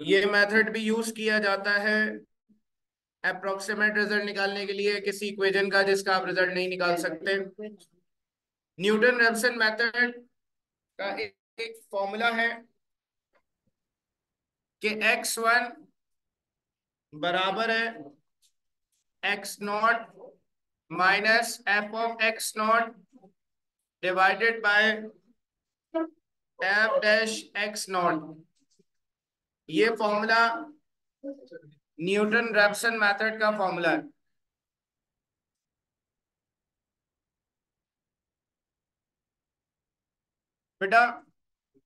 ये मेथड भी यूज़ किया जाता है अप्रोक्सीमेट रिज़ल्ट निकालने के लिए किसी इक्वेशन का जिसका आप रिज़ल्ट नहीं निकाल सकते। न्यूटन रेप्सन मेथड का एक, एक फॉर्मूला है कि एक्स वन बराबर है x not minus f of x not divided by f dash x not ये फॉर्मूला न्यूटन रेप्सन मेथड का फॉर्मूला है। बेटा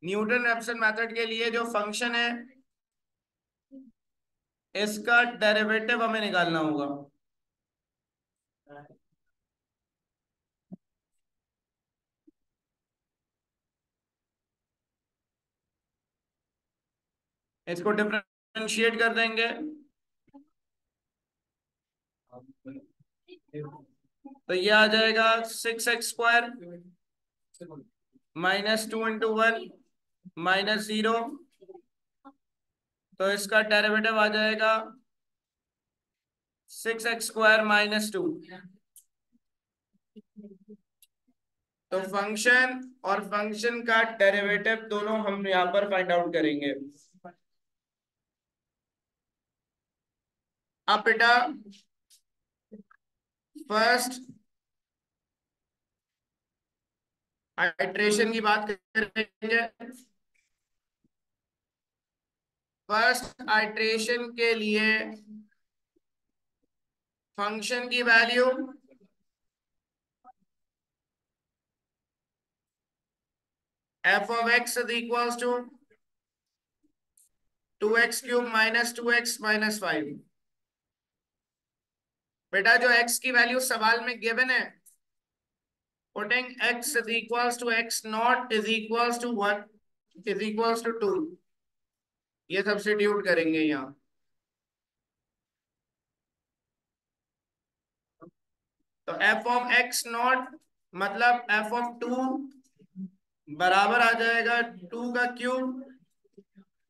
न्यूटन रेप्सन मेथड के लिए जो फ़ंक्शन है, इसका डेरिवेटिव हमें निकालना होगा। इसको डिफ्रेंशिएट कर देंगे। तो ये आ जाएगा six x square minus two into one minus zero तो इसका डेरिवेटिव आ जाएगा six x square minus two तो फ़ंक्शन और फ़ंक्शन का डेरिवेटिव दोनों हम यहाँ पर फाइंड आउट करेंगे। अब बेटा फ़र्स्ट हाइड्रेशन की बात करेंगे। फ़र्स्ट हाइड्रेशन के लिए फ़ंक्शन की value f of x is equals to two x cube minus two x minus five बेटा, जो x की वैल्यू सवाल में गिवन है putting x is equals to x not is equals to what is equals to 2 ये substitute करेंगे यहाँ। तो f ऑफ़ x नॉट मतलब f ऑफ़ टू बराबर आ जाएगा टू का cube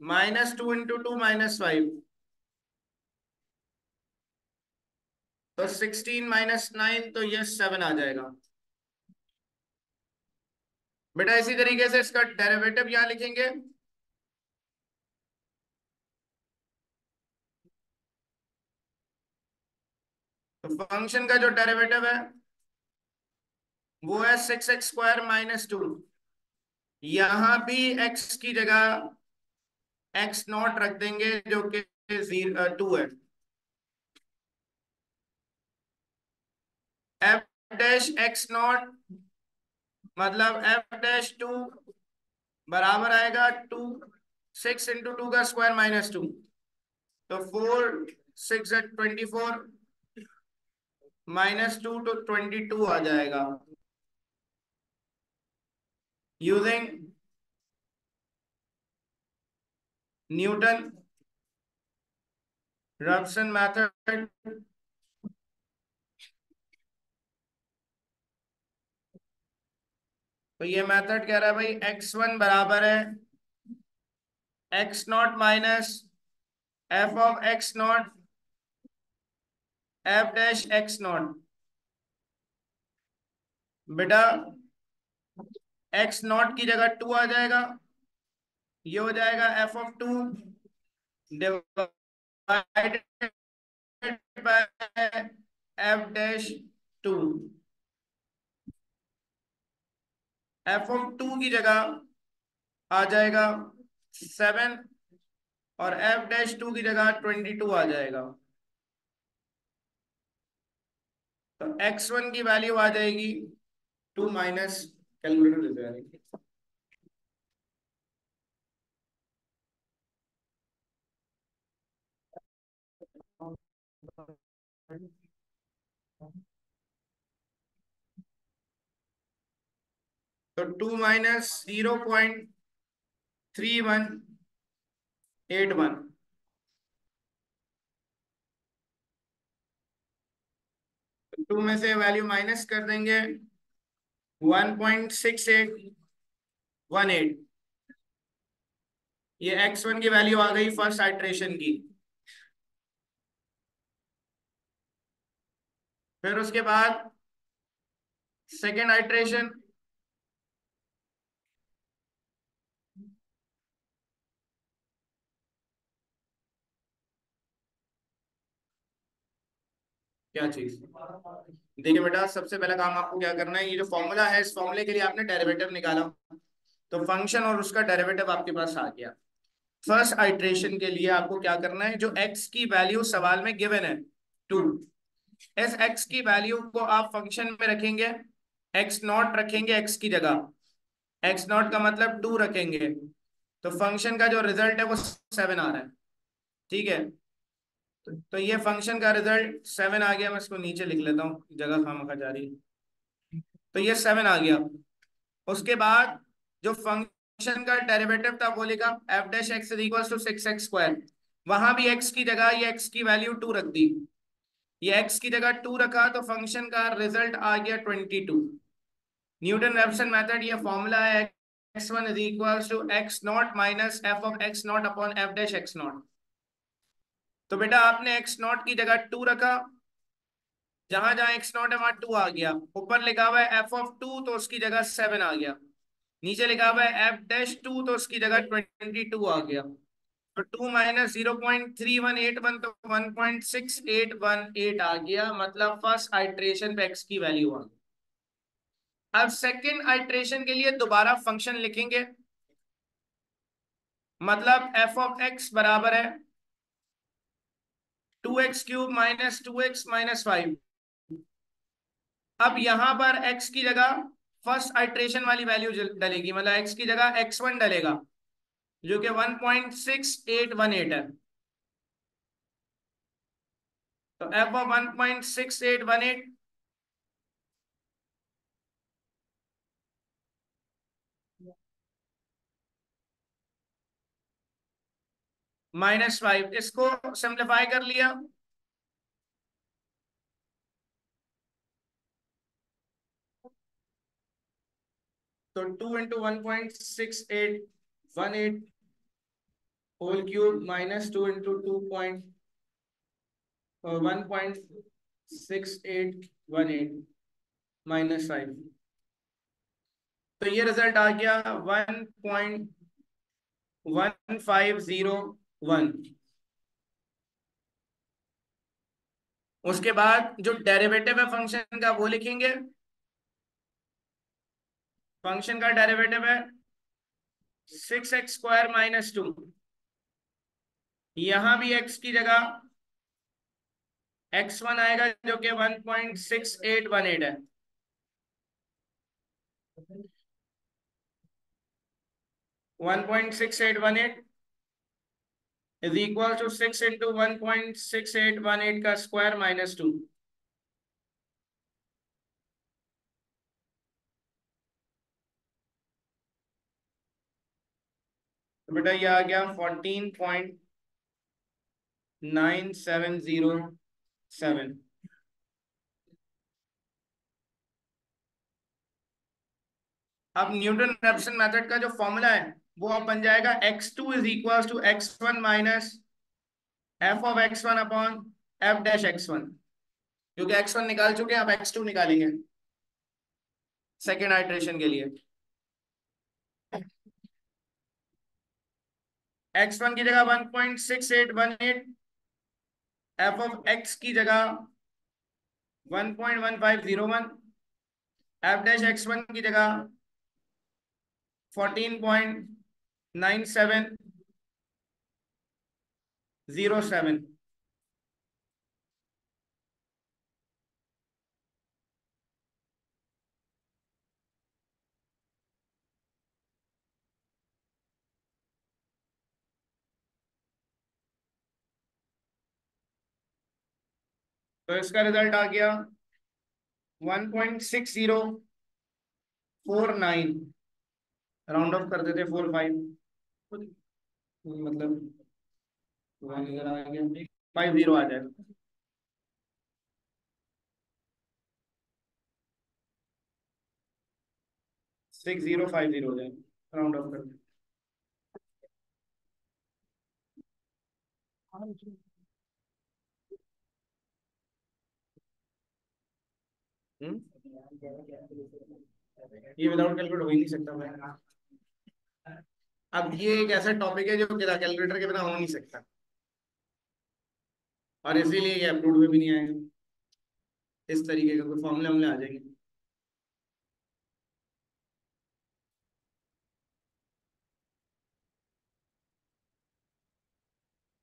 minus two into two minus five तो सिक्सटीन माइनस नाइन तो ये सेवन आ जाएगा। बेटा इसी तरीके से इसका डेरिवेटिव यहाँ लिखेंगे। तो फ़ंक्शन का जो डेरिवेटिव है, वो है six x square minus two यहाँ भी एक्स की जगह एक्स नॉट रख देंगे जो कि टू है। एफ़ डैश एक्स नॉट मतलब एफ़ डैश टू बराबर आएगा टू सिक्स इंटू टू का स्क्वायर माइनस टू तो four six eight twenty four minus two to twenty two आ जाएगा. यूजिंग न्यूटन रब्सन मैथड तो ये मेथड कह रहा है भाई एक्स वन बराबर है x not minus f of x not f dash x not बेटा एक्स नॉट की जगह टू आ जाएगा, ये हो जाएगा f of two divided by f dash two f of two की जगह आ जाएगा सेवन और एफ़ डैश टू की जगह ट्वेंटी टू आ जाएगा। तो एक्स वन की वैल्यू आ जाएगी टू माइनस कैलकुलेटर तो two minus zero point three one eight one. Two में से वैल्यू माइनस कर देंगे one point six eight one eight. ये एक्स वन की वैल्यू आ गई फ़र्स्ट आइट्रेशन की। फिर उसके बाद सेकेंड आइट्रेशन क्या चीज़? देखिए बेटा, सबसे पहला काम आपको क्या करना है, ये जो फॉर्मूला है, इस फॉर्मूले के लिए आपने डेरिवेटिव निकाला। तो फ़ंक्शन और उसका डेरिवेटिव आपके पास आ गया। फ़र्स्ट आइट्रेशन के लिए आपको क्या करना है, जो एक्स की वैल्यू सवाल में गिवन है टू इस एक्स की वैल्यू को आप फ़ंक्शन में रखेंगे एक्स नॉट रखेंगे एक्स की जगह। एक्स नॉट का मतलब टू रखेंगे। तो फ़ंक्शन का जो रिज़ल्ट है वो सेवन आ रहा है। ठीक है? तो, तो ये फ़ंक्शन का रिज़ल्ट सेवन आ गया मैं इसको नीचे लिख लेता हूँ जगह खामखा जा रही है तो ये सेवन आ गया। उसके बाद जो फ़ंक्शन का डेरिवेटिव था वो लिखा f dash x equal to six x square वहाँ भी एक्स की जगह ये एक्स की वैल्यू टू रख दी। ये एक्स की जगह टू रखा तो फ़ंक्शन का रिज़ल्ट आ गया twenty two Newton Raphson method ये फॉर्मूला है x one is equal to x not minus f of x not upon f dash x not तो बेटा आपने एक्स नॉट की जगह टू रखा। जहाँ जहाँ एक्स नॉट है, वहाँ टू आ गया। ऊपर लिखा हुआ है एफ़ ऑफ़ टू तो उसकी जगह सेवन आ गया। नीचे लिखा हुआ है एफ़ डैश टू तो उसकी जगह ट्वेंटी टू आ गया। तो two minus zero point three one eight one तो one point six eight one eight आ गया। मतलब फ़र्स्ट आइट्रेशन पे एक्स की वैल्यू आ गई। अब सेकेंड आइट्रेशन के लिए दोबारा फ़ंक्शन लिखेंगे। मतलब एफ़ ऑफ़ एक्स बराबर है। Two x cube minus two x minus five. अब यहाँ पर x की जगह फ़र्स्ट आइट्रेशन वाली वैल्यू डलेगी मतलब x की जगह x1 डलेगा, जो कि 1.6818 है। तो f ऑफ़ 1.6818 माइनस फाइव, इसको सिंप्लीफाई कर लिया। तो two into one point six eight one eight whole cube minus two into two point one point six eight one eight minus five तो ये रिज़ल्ट आ गया one point one five zero one उसके बाद जो डेरिवेटिव है function का, वो लिखेंगे। फ़ंक्शन का डेरिवेटिव है six x square minus two यहाँ भी एक्स की जगह एक्स वन आएगा, जो कि one point six eight one eight है। One point six eight one eight is equal to 6 into 1.6818 का स्क्वायर माइनस टू बेटा ये आ गया fourteen point nine seven zero seven अब न्यूटन रेप्सन मेथड का जो फॉर्मूला है वो अब बन जाएगा x two is equal to x one minus f of x one upon f dash x one क्योंकि एक्स वन निकाल चुके हैं, अब एक्स टू निकालेंगे। सेकेंड आइट्रेशन के लिए। एक्स वन की जगह one point six eight one eight f of x की जगह one point one five zero one f dash x one की जगह fourteen point nine seven zero seven. तो इसका रिज़ल्ट आ गया one point six zero four nine. Round off कर देते फोर फाइव। मतलब आ गया फाइव ज़ीरो आ जाएगा सिक्स ज़ीरो फाइव ज़ीरो हो जाएगा राउंड ऑफ़ हम्म? ये विदाउट कैलकुलेटर हो ही नहीं सकता भाई अब ये एक ऐसा टॉपिक है जो कैलकुलेटर के बिना हो नहीं सकता। और इसीलिए ये अपलोड में भी नहीं आएगा इस तरीके का कोई फॉर्मूले हमले आ जाएँगे।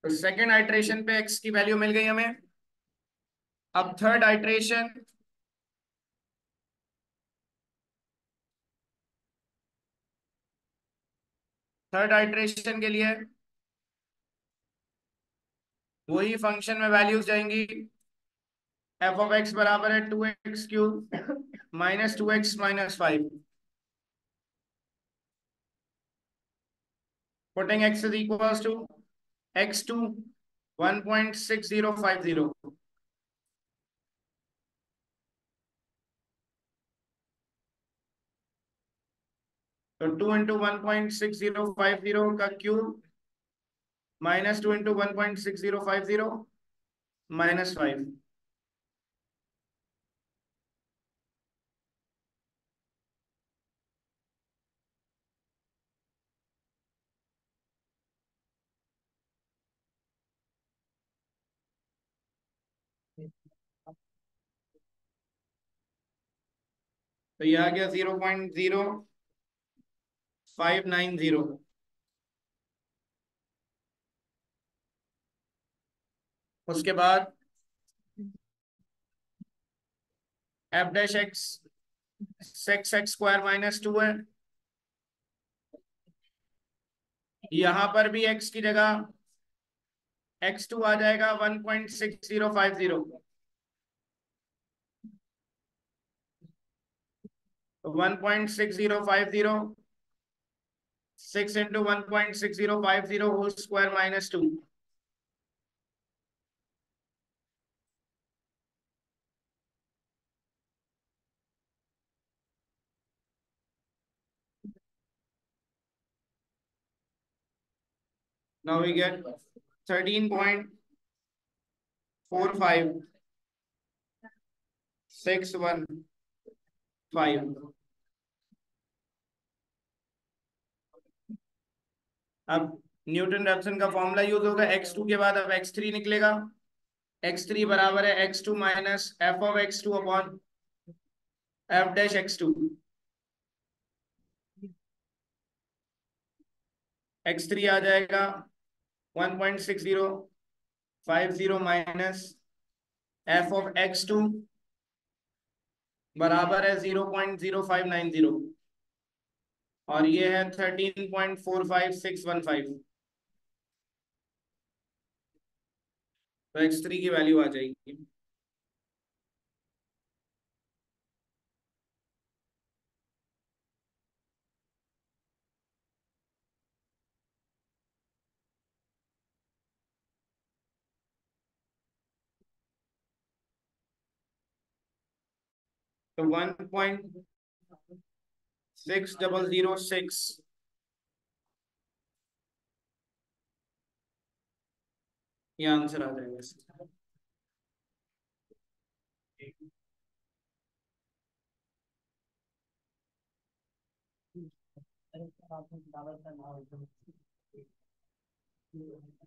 तो सेकेंड आइट्रेशन पे एक्स की वैल्यू मिल गई हमें। अब थर्ड आइट्रेशन थर्ड आइट्रेशन के लिए वही फ़ंक्शन में वैल्यूज़ जाएँगी। एफ़ ऑफ़ एक्स बराबर है two x cube minus two x minus five putting x is equals to x2 1.6050 तो two into one point six zero five zero का cube minus two into one point six zero five zero minus five तो ये आ गया zero point zero five nine zero उसके बाद f dash x six x square minus two है। यहाँ पर भी एक्स की जगह एक्स टू आ जाएगा one point six zero five zero one point six zero five zero 6 into 1.6050 whole square minus 2. Now we get thirteen point four five six one five. अब Newton Raphson का formula use होगा x2 के बाद अब x3 निकलेगा। x3 बराबर है x2 minus f of x2 upon f dash x2 x3 आ जाएगा। One point six zero five zero minus f of x two बराबर है zero point zero five nine zero और ये है thirteen point four five six one five तो x three की value आ जाएगी। तो one point six double zero six ये आंसर आ जाएगा इसका। हम्म।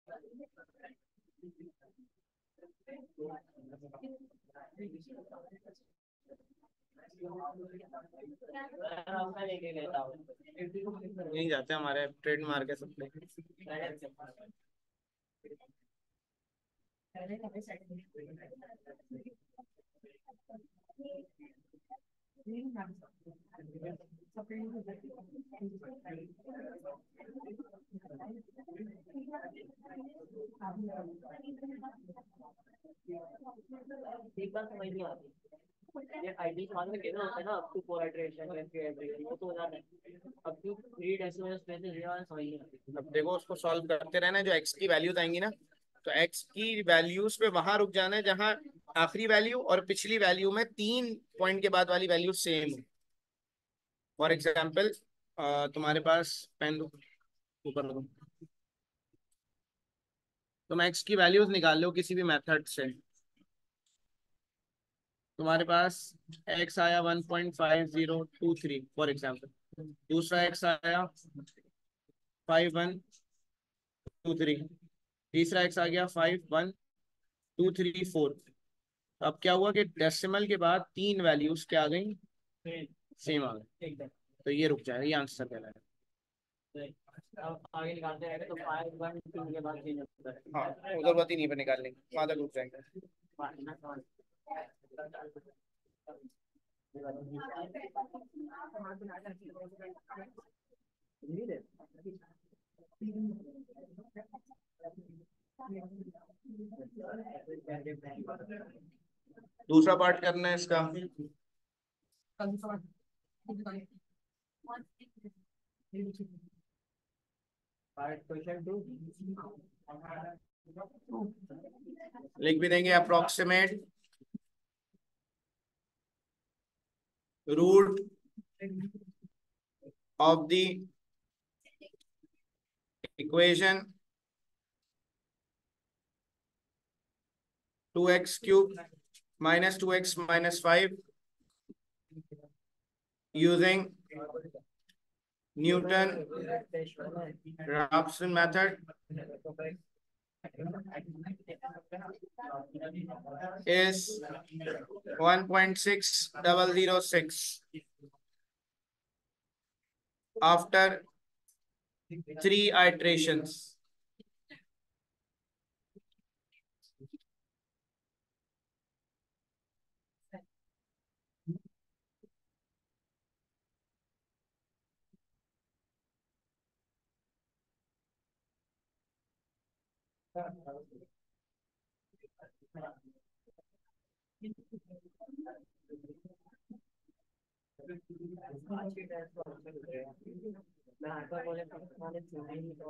नहीं जाते हमारे ट्रेड मार के सब एक बार समझ नहीं आती तो अब देखो, उसको सॉल्व करते रहना जो एक्स की वैल्यूज़ आएँगी ना तो एक्स की वैल्यूज़ पे वहाँ रुक जाना है, जहाँ आखिरी वैल्यू और पिछली वैल्यू में तीन पॉइंट के बाद वाली वैल्यू सेम हो। फॉर एग्ज़ाम्पल तुम्हारे पास पेन दो, ऊपर दो तुम एक्स की वैल्यूज़ निकाल लो किसी भी मेथड से। तुम्हारे पास एक्स आया one point five zero two three for example दूसरा एक्स आया फाइव वन टू थ्री तीसरा एक्स आ गया five one two three four. अब क्या हुआ कि डेसिमल के बाद तीन वैल्यूज़ क्या आ गई? सेम आ गई। तो ये रुक जाएगा ये आंसर कहलाएगा अब आगे निकालते हैं तो फाइव वन टू के बाद चेंज होता है। हाँ उधर बात ही नहीं पे निकाल लेंगे वहाँ तक रुक जाएँगे दूसरा पार्ट करना है इसका। लिख भी देंगे approximate. Root of the equation 2x cube minus 2x minus 5 using Newton Raphson method is 1.6006 after three iterations. मैं आता बोले मैंने सुना ही नहीं तो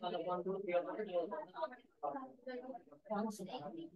好的，好的，好的。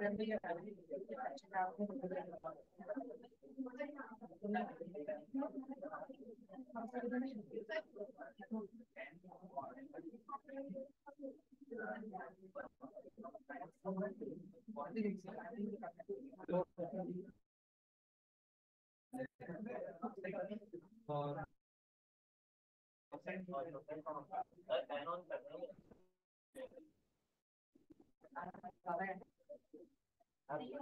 और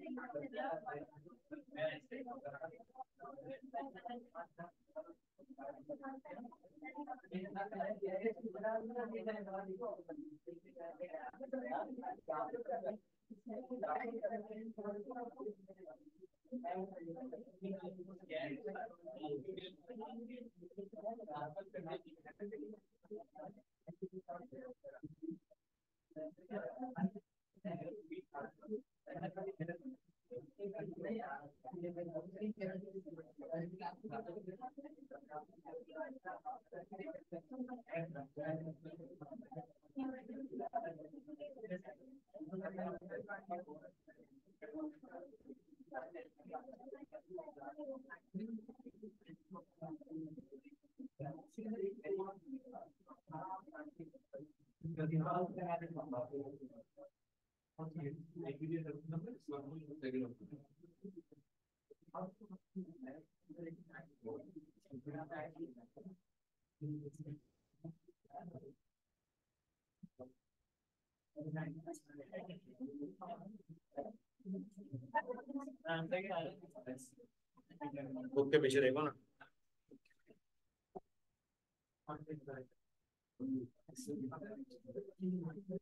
Gracias. वैल्यू का मल्टीप्लाई का x ऑन पॉइंट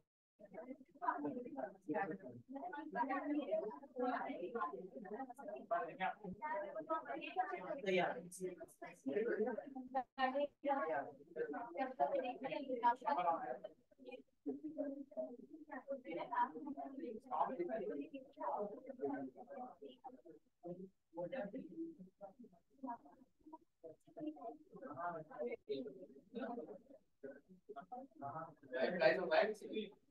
वैल्यू का बुक के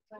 हाँ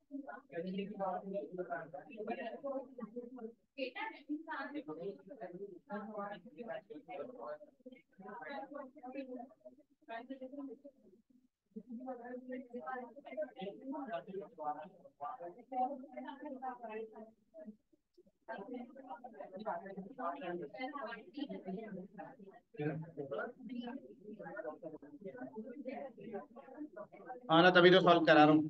हाँ ना तभी तो सॉल्व करा रहा हूँ।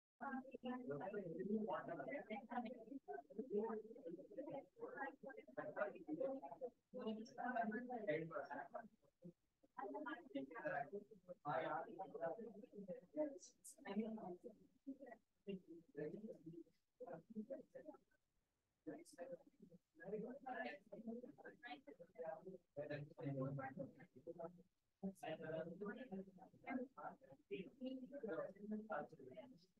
I have a lot of people who are in the past and feel in the past of the past.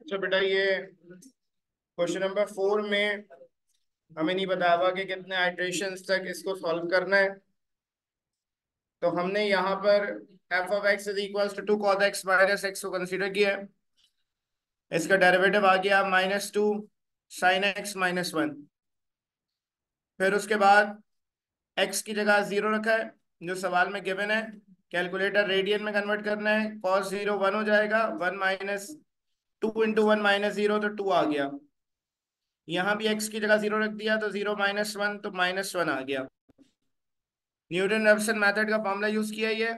अच्छा बेटा ये क्वेश्चन नंबर फोर में हमें नहीं बताया हुआ कि कितने आइट्रेशन तक इसको सॉल्व करना है। तो हमने यहाँ पर f of x is equal to two cos x minus x को कंसिडर किया है। इसका डेरिवेटिव आ गया minus two sine x minus one फिर उसके बाद एक्स की जगह ज़ीरो रखा है, जो सवाल में गिवन है कैलकुलेटर रेडियन में कन्वर्ट करना है कॉस ज़ीरो वन हो जाएगा one minus two into one minus zero तो टू आ गया। यहाँ भी एक्स की जगह ज़ीरो रख दिया तो ज़ीरो माइनस वन तो माइनस वन आ गया। न्यूटन रेप्सन मेथड का फॉर्मूला यूज़ किया ये।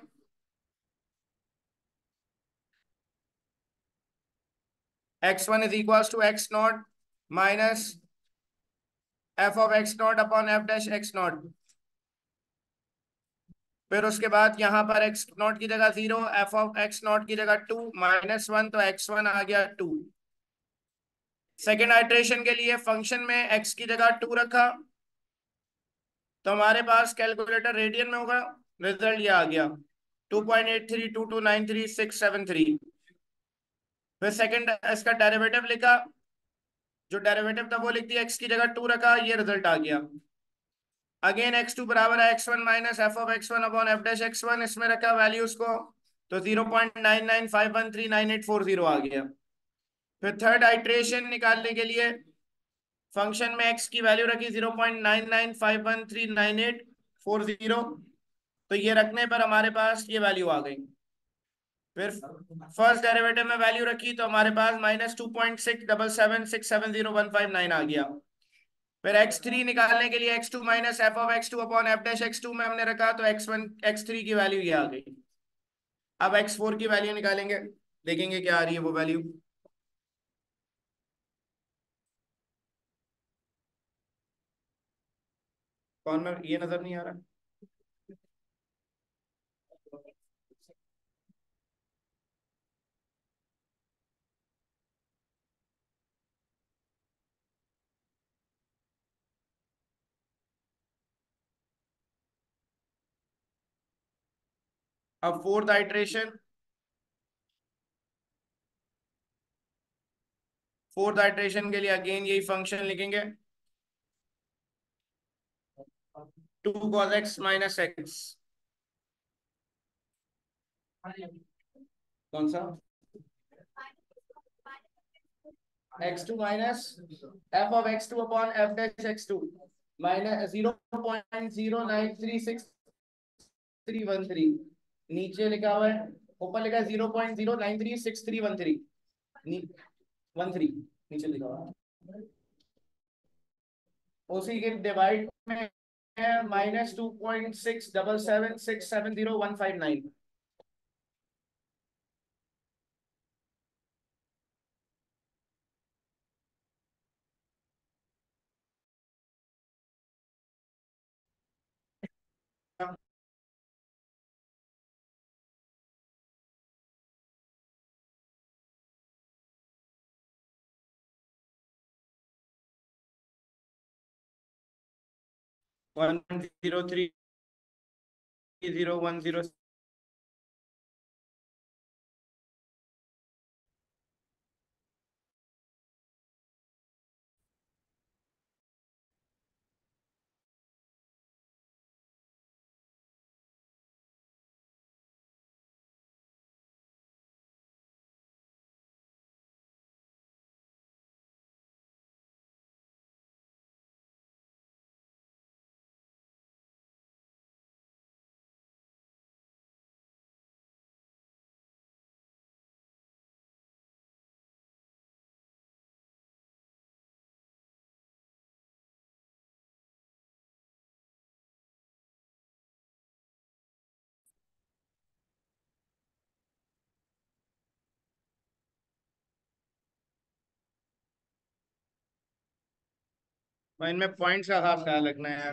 X one is equal to x naught minus f of x naught upon f dash x naught फिर उसके बाद यहाँ पर एक्स नॉट की जगह zero f of x naught की जगह टू माइनस वन तो एक्स वन आ गया टू सेकेंड आइट्रेशन के लिए फ़ंक्शन में एक्स की जगह टू रखा। तो हमारे पास कैलकुलेटर रेडियन में होगा। रिज़ल्ट ये आ गया। Two point eight three two two nine three six seven three फिर सेकेंड इसका डेरिवेटिव लिखा। जो डेरिवेटिव था वो लिख दिया। एक्स की जगह टू रखा। ये रिज़ल्ट आ गया। अगेन एक्स टू बराबर है। X one minus f of x one upon f dash x one इसमें रखा वैल्यूज़ को। तो zero point nine nine five one three nine eight four zero आ गया। फिर थर्ड आइट्रेशन निकालने के लिए फ़ंक्शन में एक्स की वैल्यू रखी zero point nine nine five one three nine eight four zero तो ये रखने पर हमारे पास ये वैल्यू आ गई। फिर फ़र्स्ट डेरिवेटिव में वैल्यू रखी तो हमारे पास minus two point six double seven six seven zero one five nine आ गया। फिर एक्स थ्री निकालने के लिए x two minus f of x two upon f dash x two में हमने रखा तो x1 x3 की वैल्यू ये आ गई। अब एक्स फोर की वैल्यू निकालेंगे, देखेंगे क्या आ रही है वो वैल्यू कॉर्नर ये नज़र नहीं आ रहा? अब फोर्थ आइट्रेशन फोर्थ आइट्रेशन के लिए अगेन यही फ़ंक्शन लिखेंगे। Two cos x minus x. कौन सा? X two minus f of x two upon f dash x two. Minus zero point zero nine three six three one three. नीचे लिखा हुआ है, ऊपर लिखा है zero point zero nine three six three one three. One three, नीचे लिखा हुआ है। उसी के डिवाइड में minus two point six double seven six seven zero one five nine 103 और इनमें पॉइंट्स का खास ख्याल रखना है।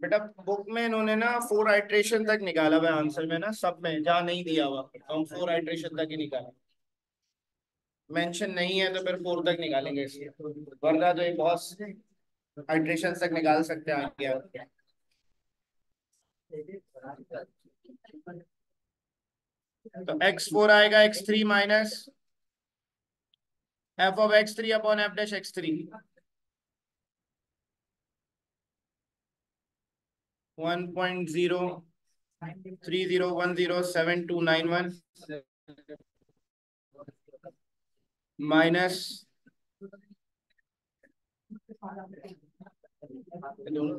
बेटा बुक में इन्होंने ना फोर आइट्रेशन तक निकाला हुआ आंसर में ना सब में, जहाँ नहीं दिया हुआ, हम फोर आइट्रेशन तक ही निकाला। मेंशन नहीं है तो फिर फोर तक निकालेंगे वरना तो ये बहुत आइट्रेशन तक निकाल सकते हैं आगे तो एक्स फोर आएगा x three minus f of x three upon f dash x three one point zero three zero one zero seven two nine one minus दोनों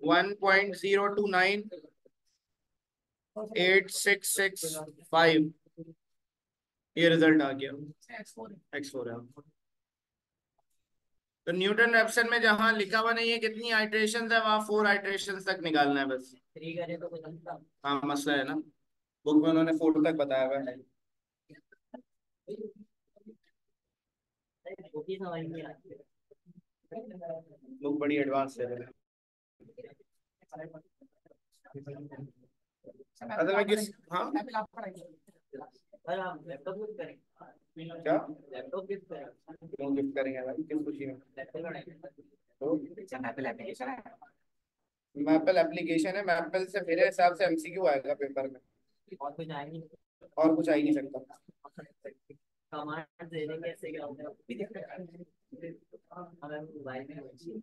One point zero two nine eight six six five. ये result आ गया। X four है। तो Newton Raphson में जहाँ लिखा हुआ नहीं है कितनी आइट्रेशन है वहाँ फोर आइट्रेशन तक निकालना है बस। हाँ मसला है ना। बुक में उन्होंने फोर तक बताया हुआ है। बुक बड़ी एडवांस है। असल में किस हाँ? क्या? क्यों गिफ्ट करेंगे भाई किस खुशी में तो? मैपल एप्लीकेशन है? मैपल से मेरे हिसाब से एमसीक्यू आएगा पेपर में। और कुछ आएँगे और कुछ आ ही नहीं सकता। कमांड दे देंगे ऐसे क्या होता है? अगर मोबाइल में बची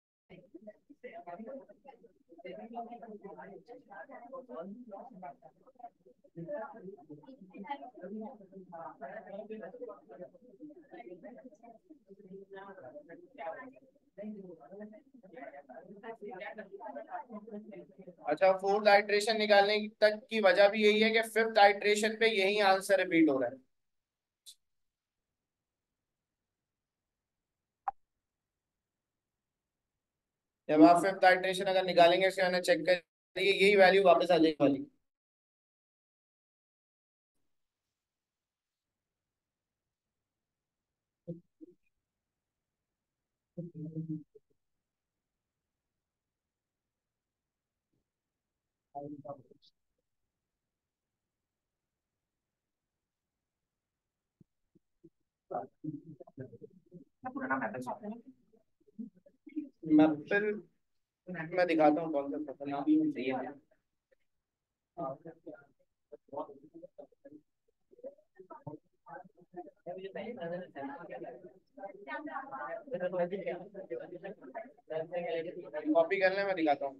अच्छा फोर्थ आइट्रेशन निकालने तक की वजह भी यही है कि फिफ्थ आइट्रेशन पे यही आंसर रिपीट हो रहा है। जब आप फिफ्थ आइट्रेशन अगर निकालेंगे इसके मैंने चेक करिए यही वैल्यू वापस आ जाएगी वाली। पूरा पुराना मैथड मैपल मैं दिखाता हूँ कौन सा फ़सल कॉपी कर ले मैं दिखाता हूँ।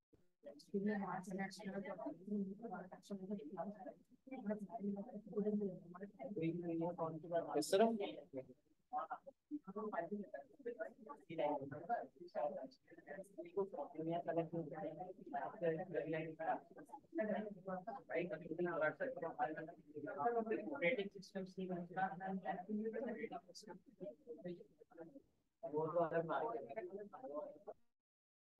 इस तरह वो तो अलग बात है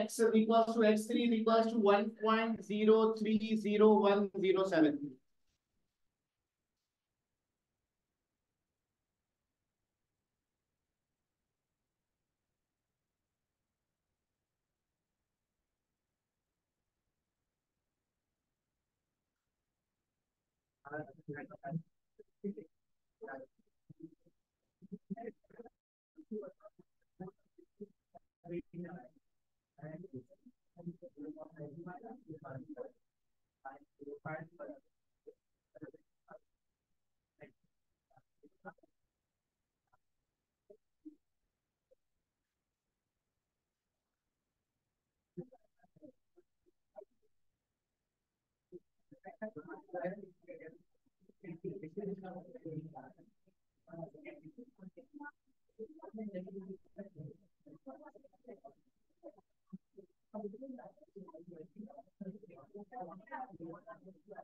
x equals to x3 is equals to 1.030107. एक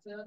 चीज़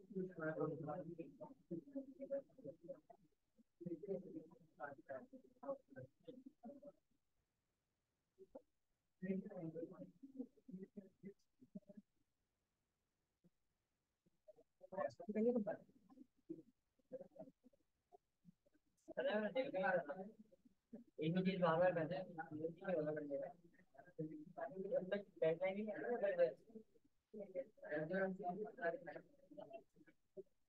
करते हैं डेरिवेटिव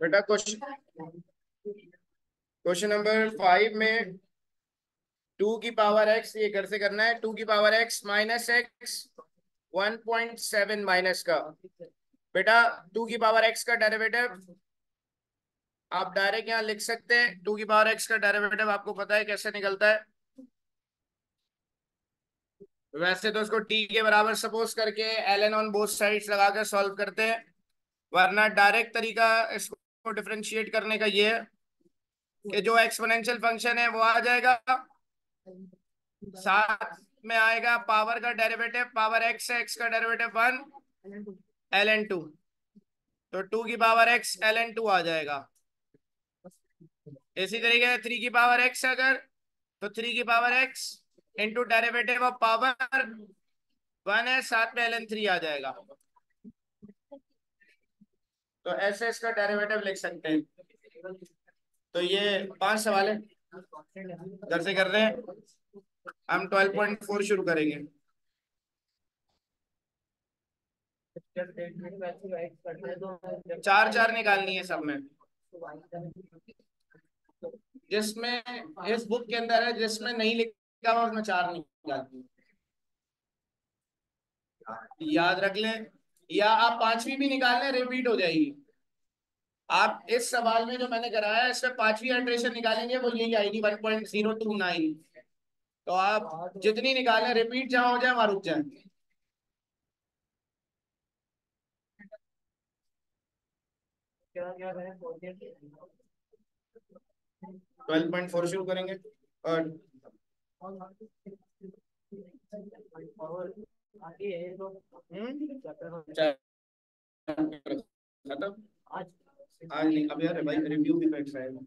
बेटा क्वेश्चन क्वेश्चन नंबर फाइव में टू की पावर एक्स, ये घर से करना है, टू की power x minus x, one point seven minus का। बेटा, टू की पावर एक्स का डेरिवेटिव, आप डायरेक्ट यहाँ लिख सकते हैं, टू की पावर एक्स का डेरिवेटिव आपको पता है कैसे निकलता है? वैसे तो उसको टी के बराबर सपोज़ करके l n on both sides लगाकर सॉल्व करते हैं, वरना डायरेक्ट तरीका इसको डिफ्रेंशिएट करने का ये है कि जो एक्सपोनेंशियल फ़ंक्शन है वो आ जाएगा, साथ में आएगा पावर का डेरिवेटिव पावर एक्स है एक्स का derivative one l n two तो टू की power x l n two आ जाएगा। इसी तरीके से थ्री की पावर एक्स अगर तो थ्री की power x into derivative of power one है, साथ में एल एन थ्री आ जाएगा। तो ऐसे इसका डेरिवेटिव लिख सकते हैं। तो ये पाँच सवाल है। घर से कर रहे हैं। हम ट्वेल्व पॉइंट फोर शुरू करेंगे। चार चार निकालनी है सब में। जिसमें, इस बुक के अंदर है, जिसमें नहीं लिखा हुआ उसमें चार निकालनी याद रख लें या आप पांचवी भी निकाल लें रिपीट हो जाएगी। आप इस सवाल में जो मैंने कराया है इसमें पांचवी एड्रेशन निकालेंगे वो यही आएगी one point zero two nine तो आप जितनी निकालें रिपीट जहाँ हो जाए वहाँ रुक जाए। ट्वेल्व पॉइंट फोर शुरू करेंगे। और खत्म आज आज नहीं अब यार भाई रिव्यू भी बैठ रहा है मैं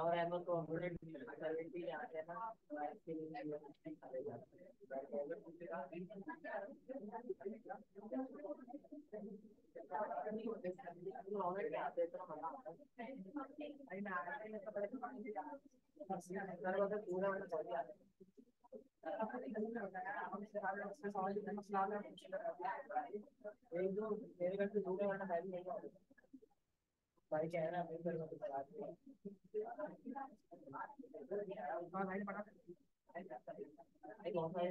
और अहमद को हंड्रेड सेवेंटी आते हैं ना एक दो मेरे घर से दूर है वरना मैं भी नहीं भाई कह रहा है फिर मैं बता हाँ लाइन पड़ा एक कौन सा है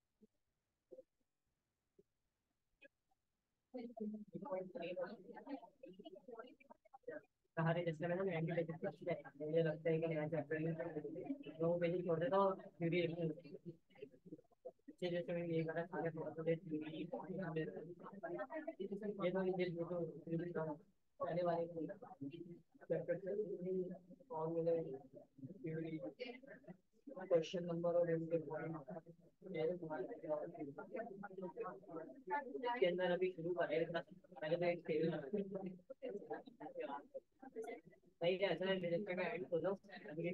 सहारे जिससे मैंने नाइनटी पेजेस प्लस है मुझे लगता है कि नया चैप्टर में दो पेजेस छोड़ देता हूँ थ्योरी जैसे मैं ये करा आगे थोड़ा सा देख ये तो ये जो तो पहले वाले चैप्टर से और मिले थ्योरी क्वेश्चन नंबर और इनके के अंदर अभी शुरू करें पहले तो एक टेबल सही है ऐसा मेरे का एंड दो अभी ये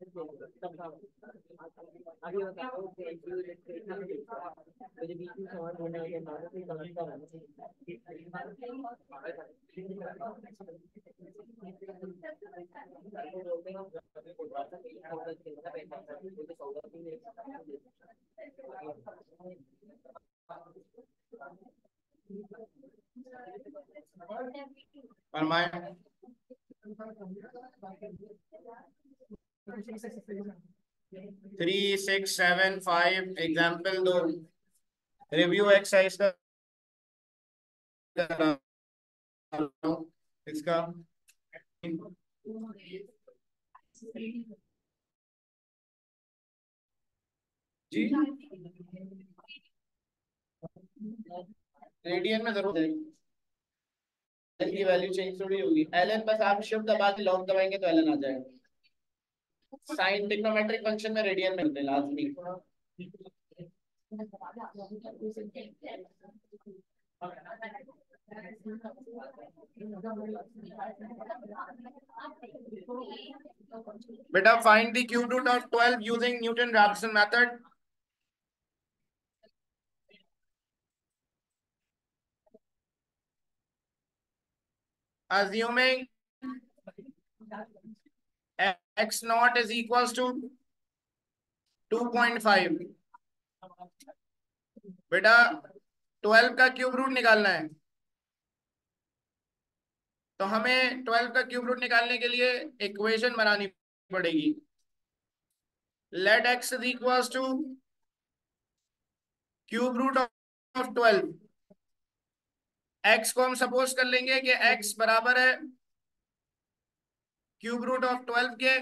पता three six seven five example दो रिव्यू एक्सरसाइज का इसका जी। रेडियन में ज़रूर की वैल्यू चेंज थोड़ी होगी। एल एन बस आप शिफ्ट दबा के लॉक दबाएँगे तो एल एन आ जाएगा। साइन टिग्नोमेट्रिक फ़ंक्शन में रेडियन में होते हैं लाजमी बेटा find the cube root of 12 using Newton Raphson method assuming x naught is equals to 2.5 बेटा 12 का क्यूब रूट निकालना है। तो हमें 12 का क्यूब रूट निकालने के लिए इक्वेशन बनानी पड़ेगी। Let x is equals to cube root of 12 x को हम सपोज़ कर लेंगे कि x बराबर है क्यूब रूट ऑफ़ ट्वेल्व के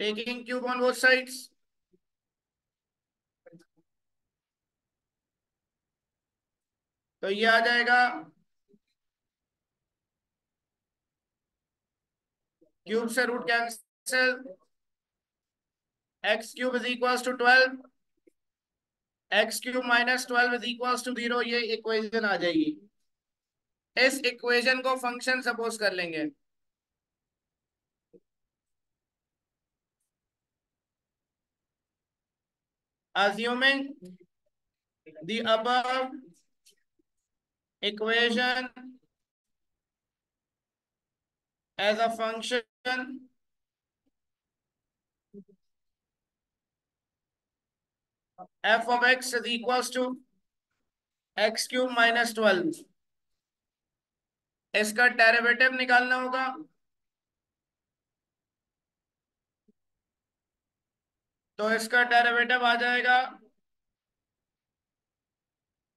taking cube on both sides. तो ये आ जाएगा क्यूब से root cancel x cube is equal to twelve x cube minus twelve is equal to zero ये इक्वेशन आ जाएगी। इस इक्वेशन को फ़ंक्शन सपोज़ कर लेंगे। अज्यूमिंग द अब equation as a function f of x is equals to x cube minus twelve इसका derivative निकालना होगा। तो इसका डेरिवेटिव आ जाएगा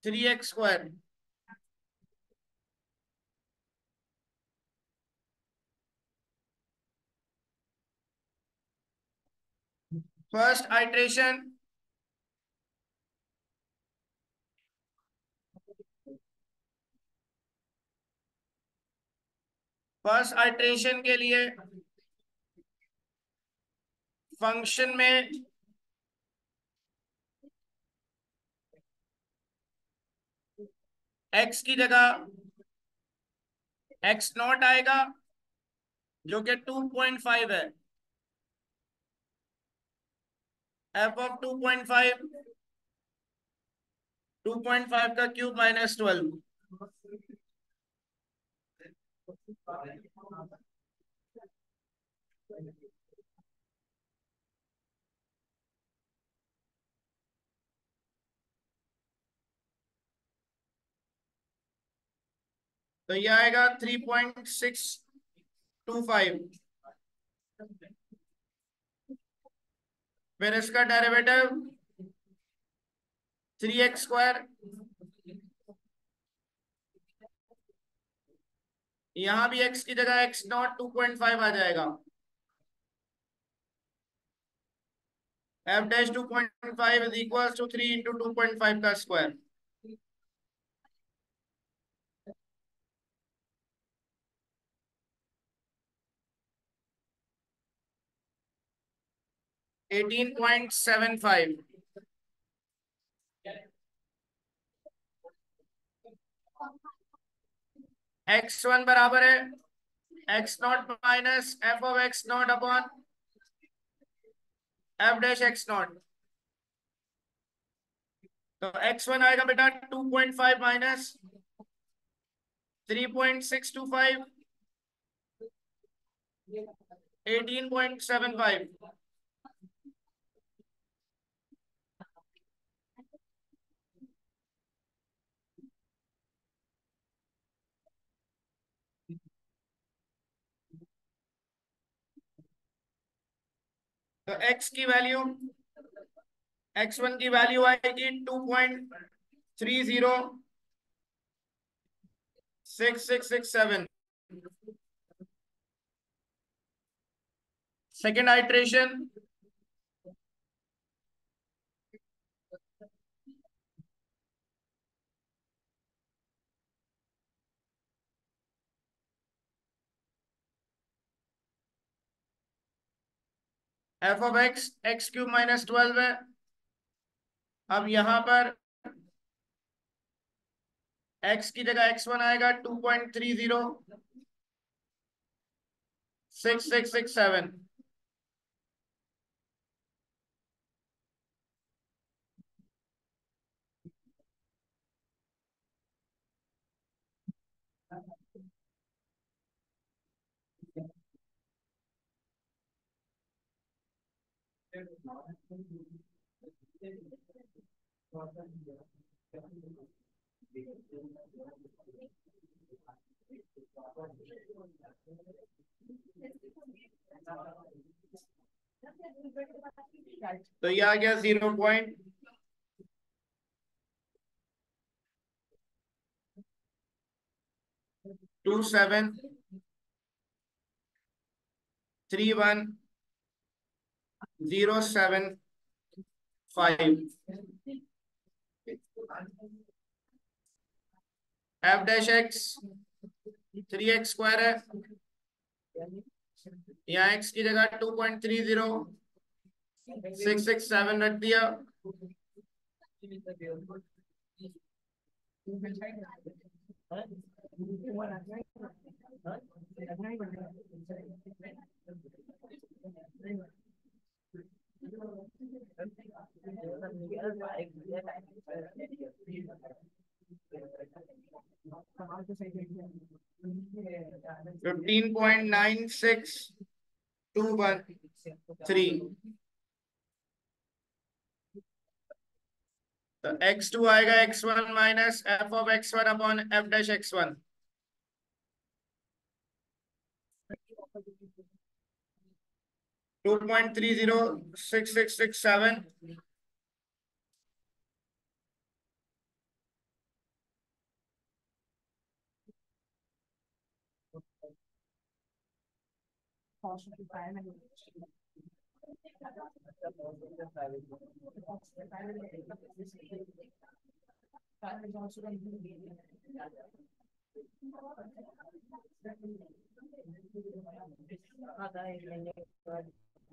three x square first iteration first iteration के लिए फ़ंक्शन में एक्स की जगह एक्स नॉट आएगा, जो कि टू पॉइंट फाइव है। F of two point five two point five का क्यूब माइनस ट्वेल्व तो ये आएगा three point six two five फिर इसका डेरिवेटिव थ्री एक्स स्क्वायर यहाँ भी x की जगह x naught two point five आ जाएगा। F dash two point five is equal to three into two point five का square eighteen point seven five x one बराबर है। X naught minus f of x naught upon f dash x naught तो x one आएगा बेटा two point five minus three point six two five eighteen point seven five तो x की value x1 की value आएगी two point three zero six six six seven second iteration f of x x cube minus twelve है। अब यहाँ पर x की जगह एक्स वन आएगा two point three zero six six six seven तो ये आ गया zero point two seven three one zero seven five f dash x three x square है। यहाँ एक्स की जगह two point three zero six six seven रख दिया। Fifteen point nine six two one three तो x2 आएगा x1 minus f of x1 upon f dash x1 two point three zero six six six seven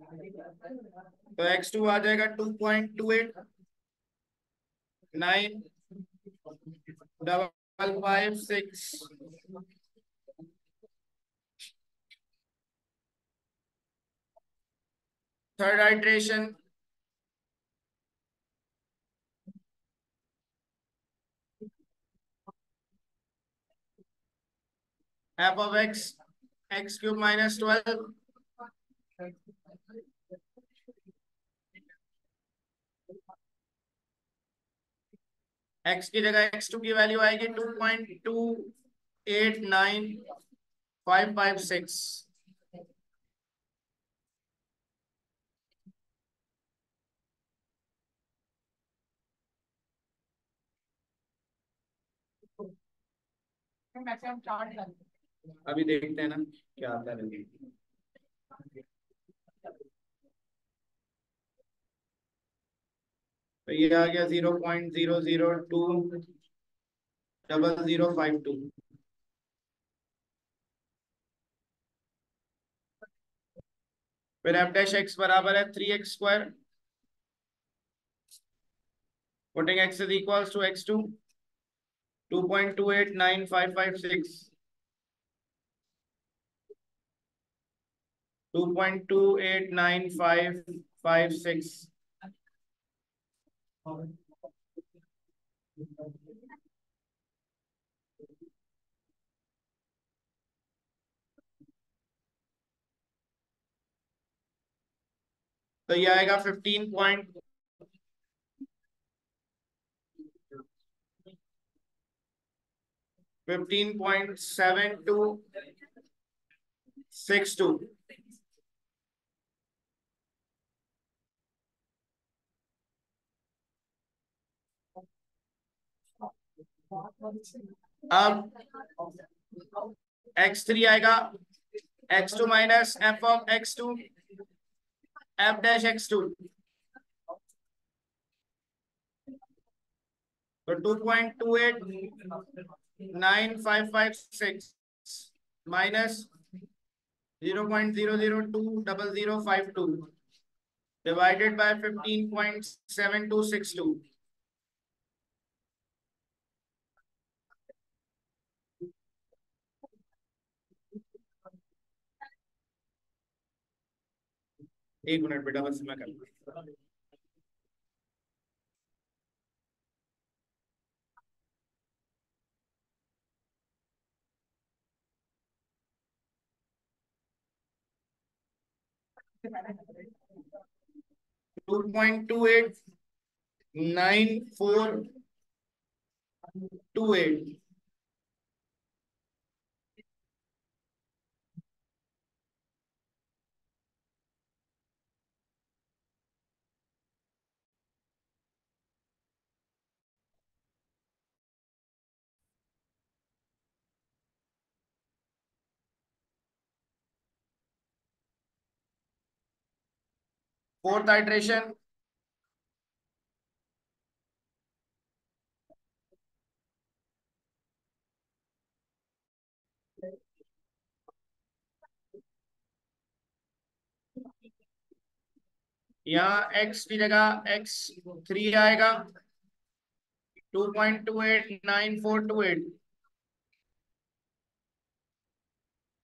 तो x two आ जाएगा two point two eight nine double five six third iteration. F of x x cube minus 12 x की जगह x2 की value आएगी 2.289556 अभी देखते हैं ना क्या आता है। तो ये आ गया zero point zero zero two double zero five two फिर एफ़ डैश एक्स बराबर है three x square putting x is equals to x two 2.289556 2.289556 तो ये आएगा fifteen point fifteen point seven two six two अब एक्स आएगा। X two minus f of x two f dash x two तो two point two eight nine five five six minus zero point zero zero two double zero five two divided by fifteen point seven two six two एक minute बेटा बस मैं कर two point two eight nine four two eight fourth iteration. यहाँ x की जगह x three आएगा। Two point two eight nine four two eight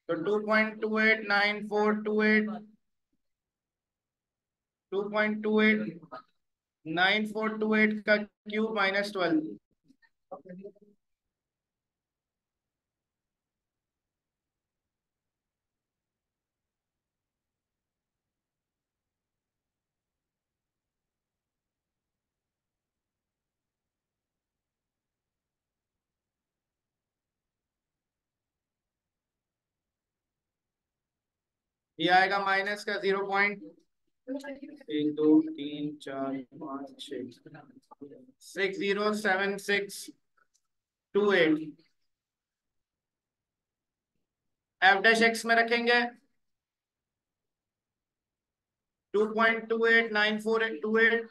तो two point two eight nine four two eight two point two eight nine four two eight का cube minus twelve ये आएगा minus का zero point एक, दो, तीन, चार, पाँच छ six zero, seven, six, two, eight. F dash X में रखेंगे। Two point two eight nine four eight two eight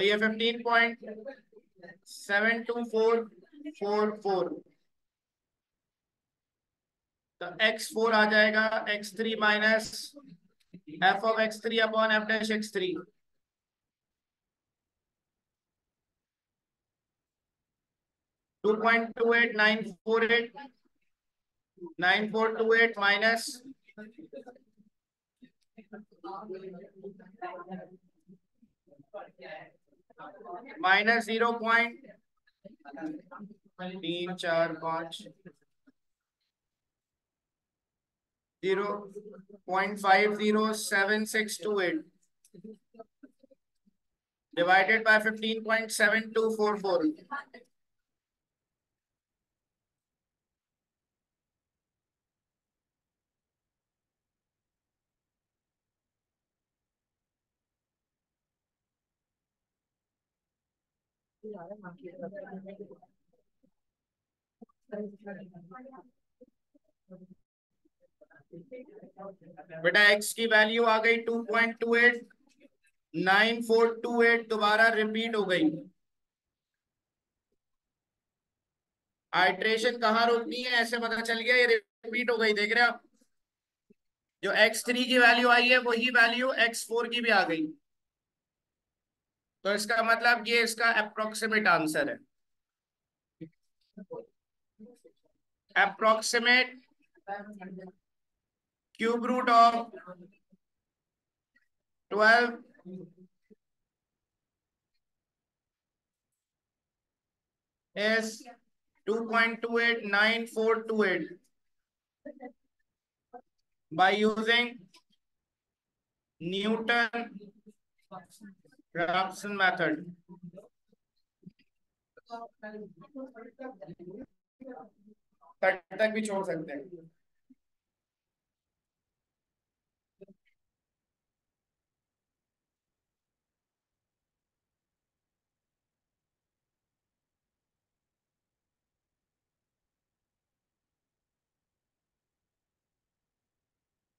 तो ये fifteen point seven two four four four तो एक्स फोर आ जाएगा X three minus F of X three upon F dash X three two point two eight nine four eight nine four two eight minus minus zero point तीन चार पाँच। Zero point five zero seven six two eight. Divided by fifteen point seven two four 15.7244 बेटा x की value आ गई 2.28 9428 दोबारा repeat हो गई। आइट्रेशन कहाँ रोकनी है? ऐसे पता चल गया, ये रिपीट हो गई, देख रहे आप? जो x3 की वैल्यू आई है, वही वैल्यू x4 की भी आ गई। तो इसका मतलब ये इसका अप्रोक्सीमेट आंसर है। Approximate cube root of 12 is 2.289428 by using Newton Robson method. तक भी छोड़ सकते हैं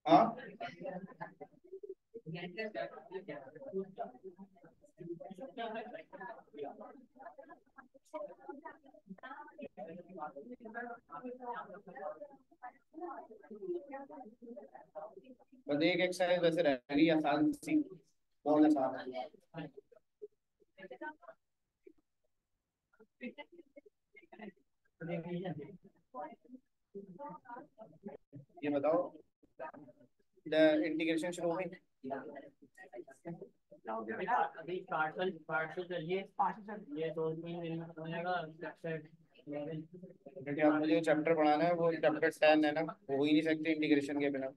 हाँ एक एक्सरसाइज वैसे रह गई, आसान सी, बहुत आसान। ये बताओ integration शुरू हो गई। अभी पार्सल पार्सल चलिए ये दो तीन हो जाएगा बेटे आप मुझे चैप्टर पढ़ाना है वो चैप्टर टेन है ना, हो ही नहीं सकते इंटीग्रेशन के बिना।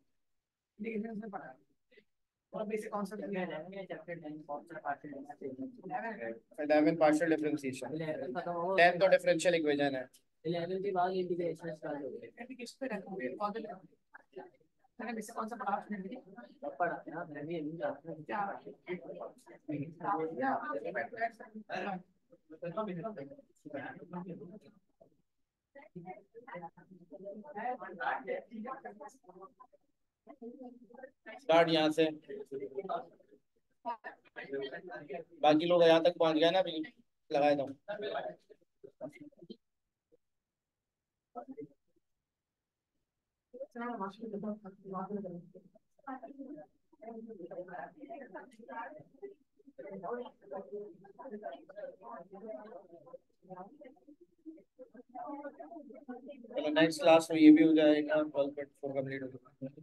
इलेवन पार्शियल डिफरेंशिएशन टेन तो डिफरेंशियल इक्वेशन है। इलेवन के बाद इंटीग्रेशन स्टार्ट हो स्टार्ट यहाँ से। बाकी लोग यहाँ तक पहुँच गए ना अभी लगाए दो नेक्स्ट क्लास में ये भी हो जाएगा ट्वेल्व ट्वेंटी फोर कंप्लीट हो जाएगा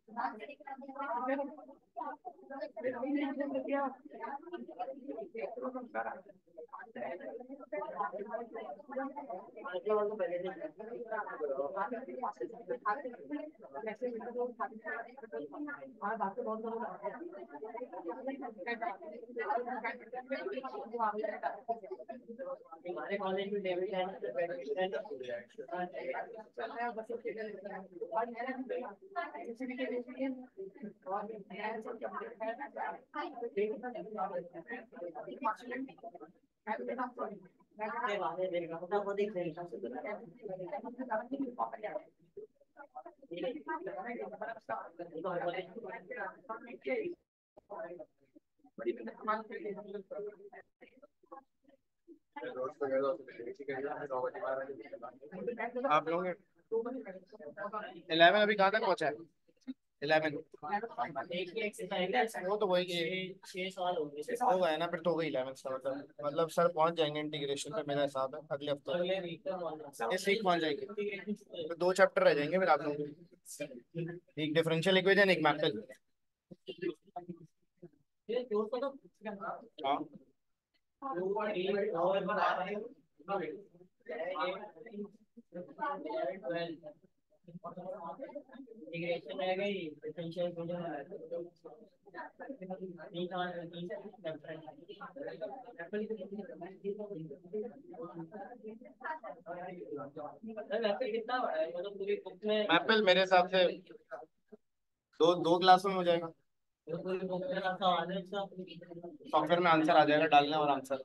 हमारे कॉलेज में डेबिट है आप लोग इलेवन अभी कहाँ तक पहुँचा है? इलेवन एक वो तो वही छह सवाल हो गया ना फिर तो हो इलेवन का मतलब मतलब सर पहुँच जाएँगे इंटीग्रेशन पे मेरा हिसाब है अगले हफ़्ते इस वीक पहुँच जाएँगे तो दो चैप्टर रह जाएँगे फिर आप लोगों एक डिफरेंशियल इक्वेशन एक तो हाँ इंटीग्रेशन रह गई डिफरेंशियल तीन और तीन चैप्टर कितना बड़ा है मतलब पूरी बुक में मैपल मेरे हिसाब से दो दो क्लास में हो जाएगा। सॉफ्टवेयर में आंसर आ जाएगा, डालना और आंसर।